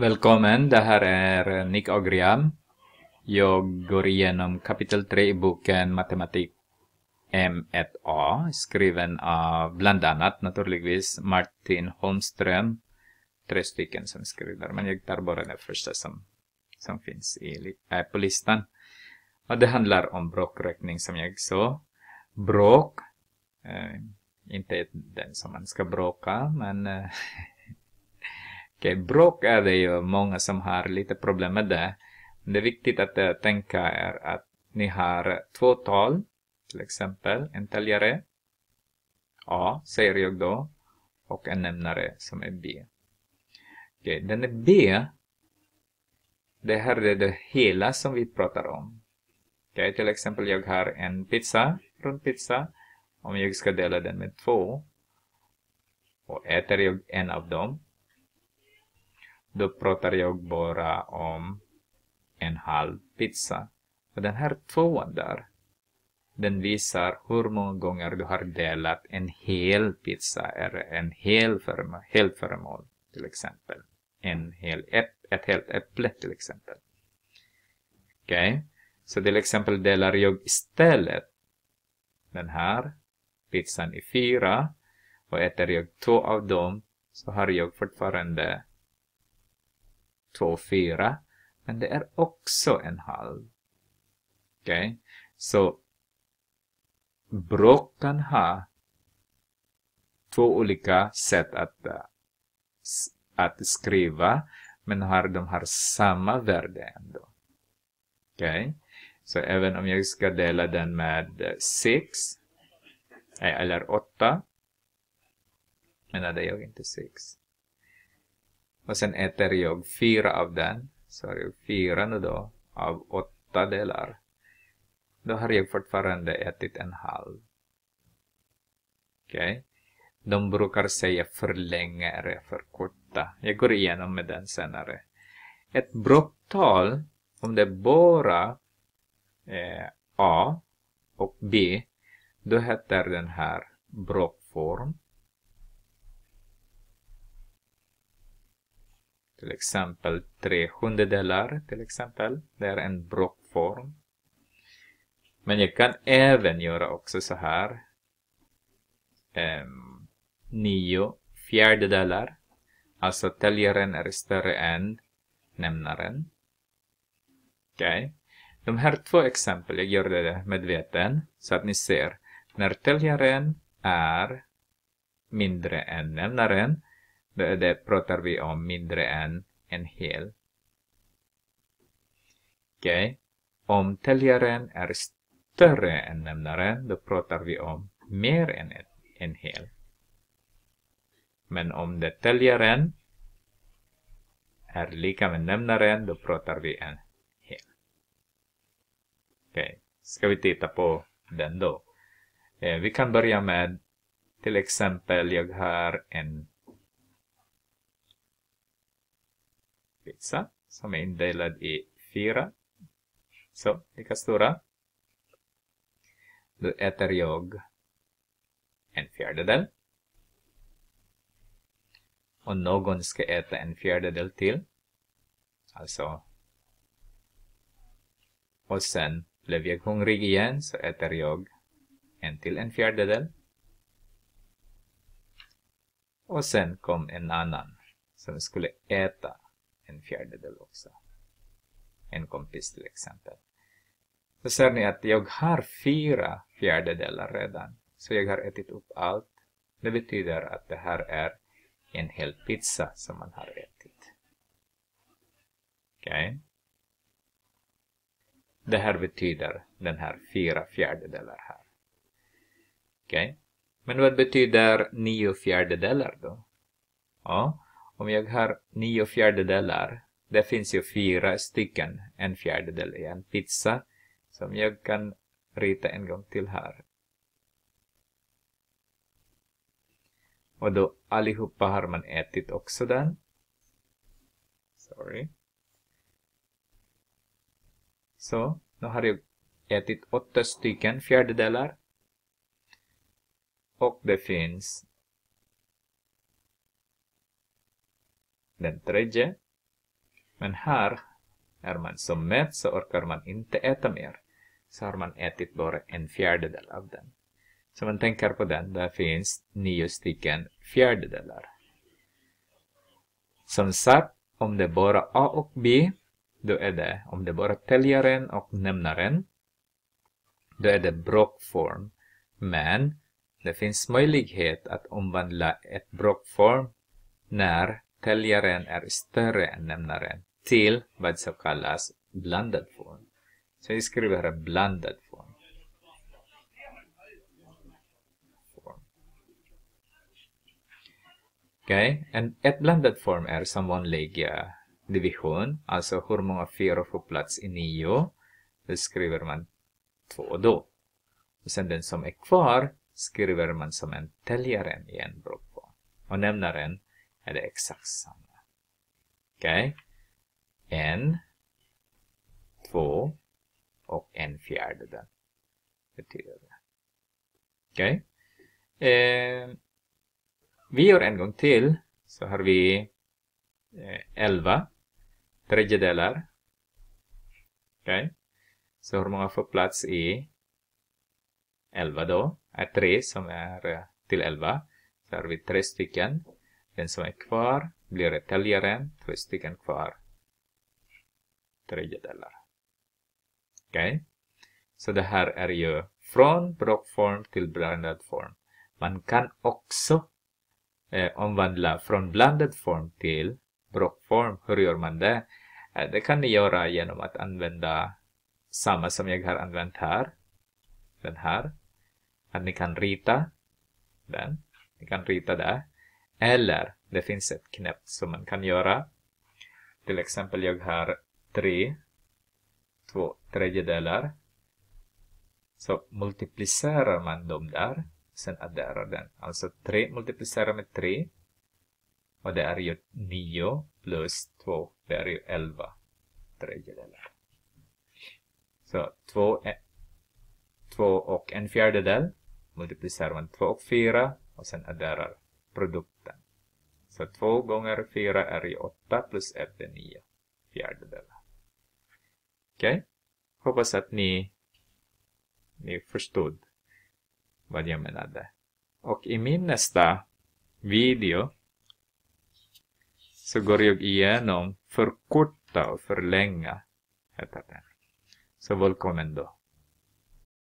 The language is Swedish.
Välkommen, det här är Nick Ogriam. Jag går igenom kapitel 3 i boken Matematik M1A, skriven av bland annat naturligtvis Martin Holmström. Tre stycken som skriver, men jag tar bara det första som, som finns i, äh, på listan. Och det handlar om bråkräkning som jag sa. Bråk, eh, inte den som man ska bråka, men eh, okay, bråk är det ju många som har lite problem med det. Men det är viktigt att uh, tänka är att ni har två tal, till exempel en täljare, A, säger jag då, och en nämnare som är B. Okay, den är B, det här är det hela som vi pratar om. Okay, till exempel jag har en pizza, rundpizza. Om jag ska dela den med två och äter jag en av dem då pratar jag bara om en halv pizza. Och den här tvåan där, den visar hur många gånger du har delat en hel pizza eller en hel föremål, helt föremål till exempel. En hel, ett, ett helt äpple till exempel. Okej, okay? så till exempel delar jag istället den här pizzan i fyra och äter jag två av dem så har jag fortfarande 2, 4. Men det är också en halv. Okej? Okay? Så bråk kan ha två olika sätt att, att skriva, men har, de har samma värde ändå. Okej? Okay? Så även om jag ska dela den med 6, eller 8, men det är jag inte 6. Och sen äter jag fyra av den. Så har jag fyra nu då, av åtta delar. Då har jag fortfarande ätit en halv. Okej? Okay? De brukar säga förlänga eller förkorta. Jag går igenom med den senare. Ett brotttal, om det bara eh, A och B, då heter den här brockform. Till exempel tre sjundedelar till exempel. Det är en brockform. Men jag kan även göra också så här. Um, nio fjärdedelar. Alltså täljaren är större än nämnaren. Okej. Okay. De här två exempel, jag gör det medveten så att ni ser. När täljaren är mindre än nämnaren det, det pratar vi om mindre än en hel. Okej. Okay. Om täljaren är större än nämnaren, då pratar vi om mer än en hel. Men om det täljaren är lika med nämnaren, då pratar vi en hel. Okej, okay. ska vi titta på den då? Eh, vi kan börja med till exempel, jag har en pizza som är indelad i fyra. Så, lika stora. Då äter jag en fjärdedel. Och någon ska äta en fjärdedel till. Alltså. Och sen blev jag hungrig igen så äter jag en till en fjärdedel. Och sen kom en annan som skulle äta en fjärdedel också. En kompis till exempel. Så ser ni att jag har fyra fjärdedelar redan. Så jag har ätit upp allt. Det betyder att det här är en hel pizza som man har ätit. Okej? Okay. Det här betyder den här fyra fjärdedelar här. Okej? Okay. Men vad betyder nio fjärdedelar då? Ja, om jag har nio fjärdedelar, det finns ju fyra stycken, en fjärdedel i en pizza, som jag kan rita en gång till här. Och då allihopa har man ätit också den. Sorry. Så, nu har jag ätit åtta stycken fjärdedelar. Och det finns Den tredje. Men här är man så mätt så orkar man inte äta mer. Så har man ätit bara en fjärdedel av den. Så man tänker på den, där finns nio stycken fjärdedelar. Som sagt, om det är bara A och B, då är det, om det är bara täljaren och nämnaren, då är det brockform. Men det finns möjlighet att omvandla ett brockform när täljaren är större än nämnaren till vad som kallas blandad form. Så vi skriver här blandad form. form. Okej, okay. ett blandad form är som vanlig uh, division, alltså hur många fyra får plats i nio. Då skriver man två då. Och sen den som är kvar skriver man som en täljaren i en blockform. Och nämnaren är det exakt samma. Okej? Okay? En, två och en fjärdedel. Betyder det. Okej? Okay? Eh, vi gör en gång till. Så har vi eh, 11 tredjedelar. Okej? Okay? Så hur många får plats i 11 då? Är 3 som är eh, till 11. Så har vi tre stycken. Den som är kvar blir täljaren, två stycken kvar. Tredjedelar. Okej? Okay? Så det här är ju från blockform till blandad form. Man kan också eh, omvandla från blandad form till blockform. Hur gör man det? Eh, det kan ni göra genom att använda samma som jag har använt här. Den här. Att ni kan rita den. Ni kan rita det. Eller det finns ett knäpp som man kan göra. Till exempel jag har tre, två tredjedelar. Så multiplicerar man dem där. Sen adderar den. Alltså 3 multiplicerar med 3. Och det är ju 9 plus 2. Det är ju 11 tredjedelar. Så 2, 2 eh, och en fjärdedel multiplicerar man 2 och 4 och sen adderar produkten. Så 2 gånger 4 är ju 8 plus 1 är 9 fjärdedelar. Okej? Okay? Hoppas att ni, ni förstod vad jag menade. Och i min nästa video så går jag igenom förkorta och förlänga. Heter det. Så välkommen då.